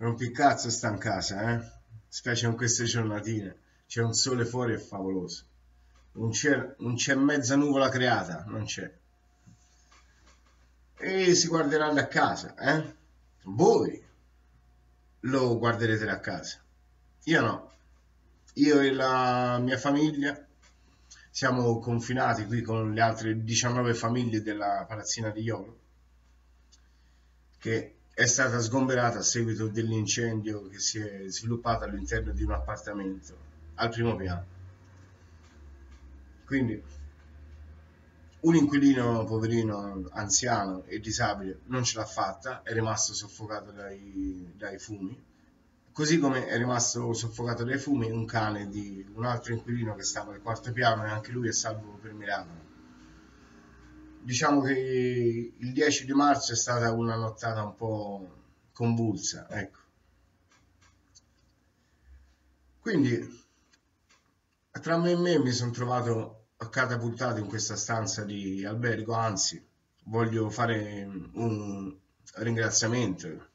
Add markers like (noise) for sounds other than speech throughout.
Rompicazzo sta in casa, eh? Specie in queste giornatine. C'è un sole fuori, è favoloso. Non c'è, non c'è mezza nuvola creata, non c'è. E si guarderanno a casa, eh? Voi lo guarderete da casa. Io no. Io e la mia famiglia siamo confinati qui con le altre 19 famiglie della palazzina di Iolo che è stata sgomberata a seguito dell'incendio che si è sviluppato all'interno di un appartamento al primo piano. Quindi un inquilino poverino anziano e disabile non ce l'ha fatta, è rimasto soffocato dai, dai fumi, così come è rimasto soffocato dai fumi un cane di un altro inquilino che stava al quarto piano e anche lui è salvo per miracolo diciamo che il 10 di marzo è stata una nottata un po' convulsa, ecco. Quindi tra me e me mi sono trovato catapultato in questa stanza di albergo, anzi voglio fare un ringraziamento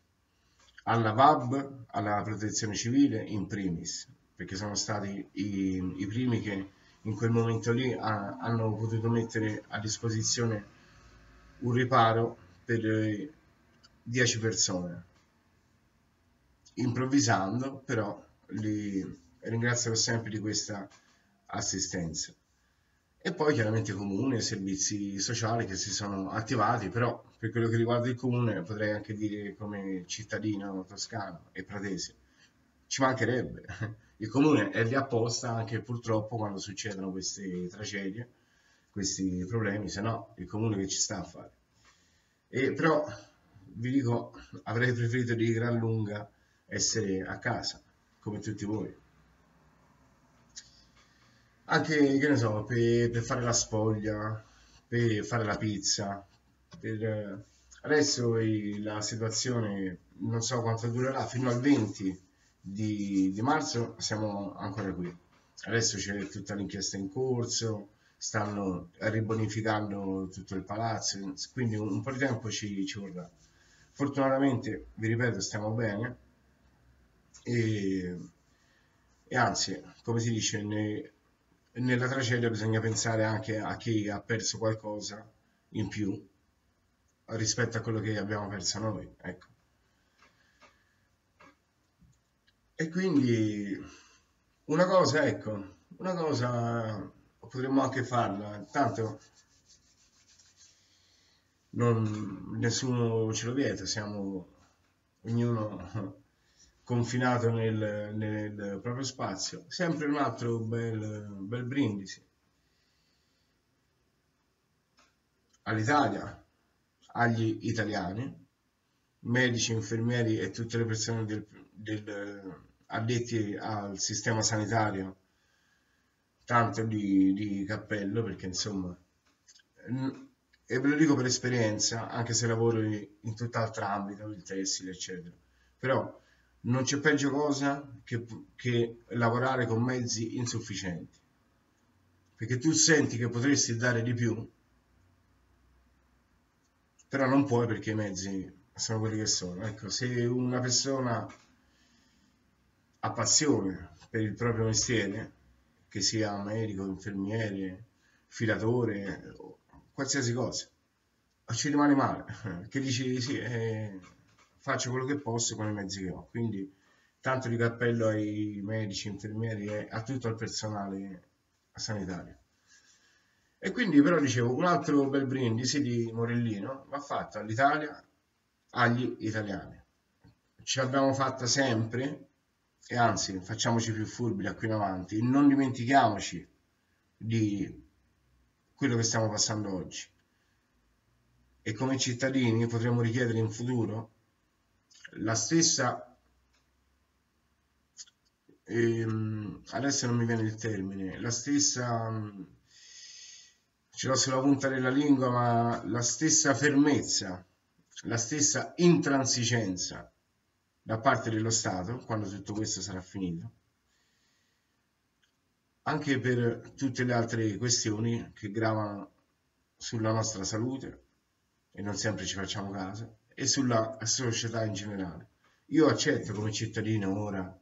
alla VAB, alla protezione civile in primis, perché sono stati i, i primi che in quel momento lì ha, hanno potuto mettere a disposizione un riparo per 10 persone. Improvvisando però li ringrazio sempre di questa assistenza. E poi chiaramente comune servizi sociali che si sono attivati però per quello che riguarda il comune potrei anche dire come cittadino toscano e pratese ci mancherebbe il comune è lì apposta anche purtroppo quando succedono queste tragedie, questi problemi, se no il comune che ci sta a fare. E però vi dico, avrei preferito di gran lunga essere a casa, come tutti voi. Anche, che ne so, per, per fare la spoglia, per fare la pizza, per... Adesso la situazione non so quanto durerà, fino al 20 di, di marzo siamo ancora qui. Adesso c'è tutta l'inchiesta in corso, stanno ribonificando tutto il palazzo, quindi un, po' di tempo ci, ci, vorrà. Fortunatamente, vi ripeto, stiamo bene e, e anzi, come si dice, ne, nella tragedia bisogna pensare anche a chi ha perso qualcosa in più rispetto a quello che abbiamo perso noi. Ecco. E quindi una cosa, ecco, una cosa potremmo anche farla, tanto non, nessuno ce lo vieta, siamo ognuno confinato nel, nel, proprio spazio. Sempre un altro bel, bel brindisi all'Italia, agli italiani, medici, infermieri e tutte le persone del, del addetti al sistema sanitario tanto di, di cappello perché insomma e ve lo dico per esperienza anche se lavoro in tutt'altro ambito il tessile eccetera. Però non c'è peggio cosa che, che lavorare con mezzi insufficienti. Perché tu senti che potresti dare di più però non puoi perché i mezzi sono quelli che sono. Ecco se una persona ha passione per il proprio mestiere, che sia medico, infermiere, filatore, qualsiasi cosa, ci rimane male, (laughs) che dici sì, eh, faccio quello che posso con i mezzi che ho, quindi tanto di cappello ai medici, infermieri e a tutto il personale sanitario. E quindi però dicevo, un altro bel brindisi di Morellino va fatto all'Italia, agli italiani. Ce l'abbiamo fatta sempre e anzi facciamoci più furbi da qui in avanti, non dimentichiamoci di quello che stiamo passando oggi. E come cittadini potremmo richiedere in futuro la stessa, ehm, adesso non mi viene il termine, la stessa, ce l'ho sulla punta della lingua, ma la stessa fermezza, la stessa intransigenza da parte dello Stato, quando tutto questo sarà finito, anche per tutte le altre questioni che gravano sulla nostra salute, e non sempre ci facciamo caso, e sulla società in generale. io accetto come cittadino ora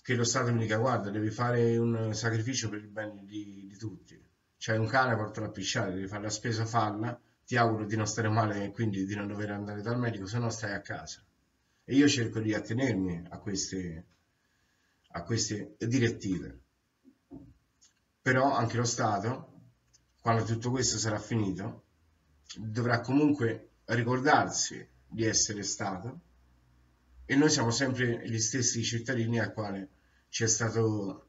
che lo Stato mi dica guarda devi fare un sacrificio per il bene di, di tutti. C'hai un cane portalo a pisciare devi fare la spesa falla. Ti auguro di non stare male e quindi di non dover andare dal medico se no stai a casa e io cerco di attenermi a queste, a queste direttive però anche lo Stato quando tutto questo sarà finito dovrà comunque ricordarsi di essere Stato e noi siamo sempre gli stessi cittadini al quale ci è stato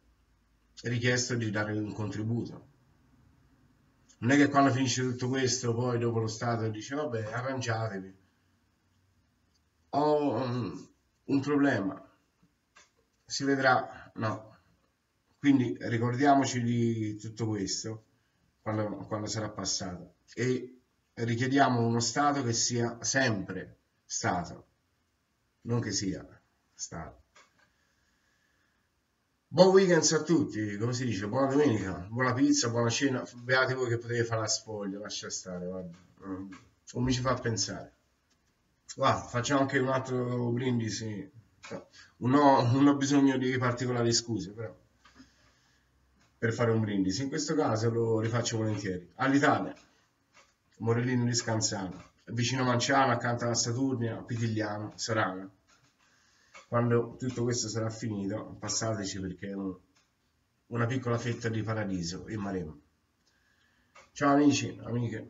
richiesto di dare un contributo. Non è che quando finisce tutto questo, poi dopo lo Stato dice vabbè, arrangiatevi. Ho un, un problema, si vedrà, no. Quindi ricordiamoci di tutto questo quando, quando sarà passato e richiediamo uno Stato che sia sempre Stato non che sia stato. Buon weekend a tutti, come si dice, buona domenica, buona pizza, buona cena, beati voi che potete fare la spoglia, lascia stare, guarda, non mi ci fa pensare. Guarda, facciamo anche un altro brindisi, non ho, non ho bisogno di particolari scuse, però, per fare un brindisi, in questo caso lo rifaccio volentieri. All'Italia, Morellino di Scanzano vicino Manciano, accanto alla Saturnia, Pitigliano, Sorana. Quando tutto questo sarà finito, passateci perché è un, una piccola fetta di paradiso in Maremma. Ciao amici, amiche.